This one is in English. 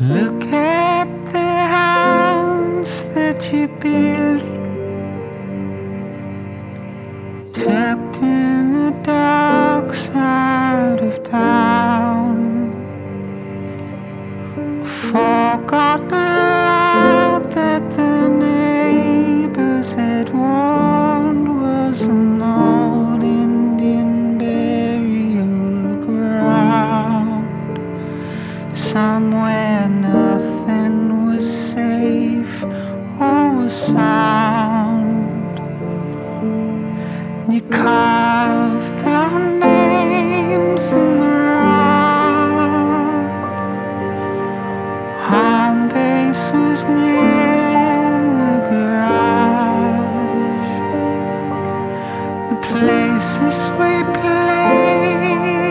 Look at the house that you built, trapped in the dark side of town, forgotten. where nothing was safe or sound. You carved out names in the rock. Base was near the garage. The places we played.